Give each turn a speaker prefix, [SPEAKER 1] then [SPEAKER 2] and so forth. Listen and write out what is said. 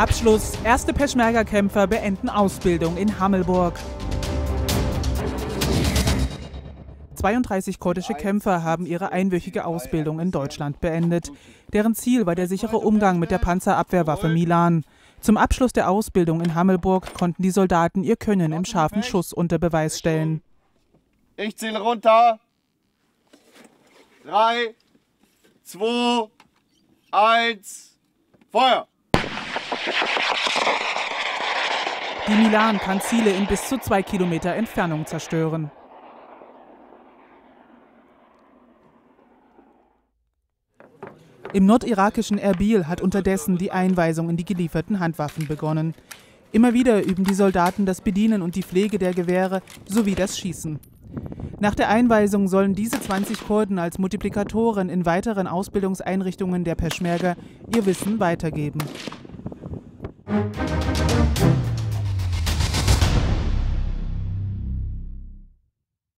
[SPEAKER 1] Abschluss. Erste Peschmerga-Kämpfer beenden Ausbildung in Hammelburg. 32 kurdische Kämpfer haben ihre einwöchige Ausbildung in Deutschland beendet. Deren Ziel war der sichere Umgang mit der Panzerabwehrwaffe Milan. Zum Abschluss der Ausbildung in Hammelburg konnten die Soldaten ihr Können im scharfen Schuss unter Beweis stellen.
[SPEAKER 2] Ich zähle runter. Drei, zwei, eins, Feuer!
[SPEAKER 1] Die Milan kann Ziele in bis zu zwei Kilometer Entfernung zerstören. Im nordirakischen Erbil hat unterdessen die Einweisung in die gelieferten Handwaffen begonnen. Immer wieder üben die Soldaten das Bedienen und die Pflege der Gewehre sowie das Schießen. Nach der Einweisung sollen diese 20 Kurden als Multiplikatoren in weiteren Ausbildungseinrichtungen der Peschmerga ihr Wissen weitergeben.